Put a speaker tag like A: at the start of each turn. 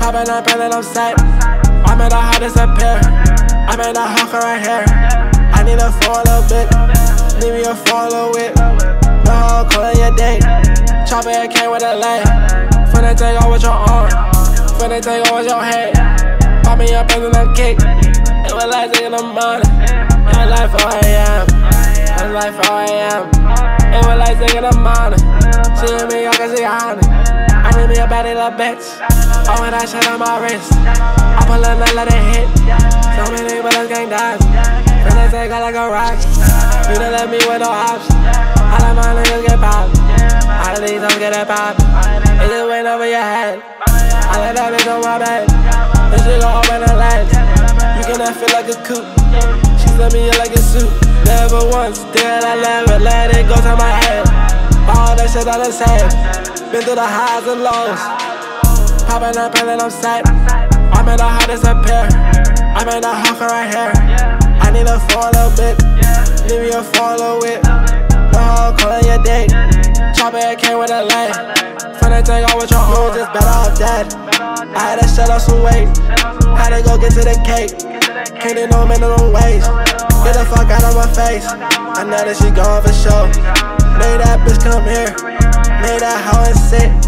A: Popping up and I'm set. I made a heart disappear. I made a hawker right here. I need a four little bit. Need me a four little whip. No hoe calling your date. Chopper it came with a leg. Finna take off with your arm. Finna take off with your head. Pop me up and then kick. It was like in the morning. It was like 4 a.m. It was like 4 a.m. It was like in the morning. She me, I can see honey. I me a little bitch. Oh, and that shit on my wrist. I pull up and let it hit. So many bullets gang dies. Finna take out like a rock. You done let me with no option. All of my niggas get popped. All of these hoes get that pop. It just went over your head. I let that bitch on my bed. This shit gon' open the ledge. You cannot feel like a coupe. She let me in like a suit. Never once did I it, let it go to my head. All that shit I done said. Been through the highs and lows. Popping up and then I'm set. I'm made a heart disappear. I made a hawker right here. I need a four little bit. Leave me a four little whip. No hoe calling your date. Chopper it came with a leg. Finna take off with your own, just better off dead. I had to shut off some weight. Had to go get to the cake. Can't do no minimum wage. Get the fuck out of my face. I know that she gone for sure. Made that bitch come here. That hoe and sit.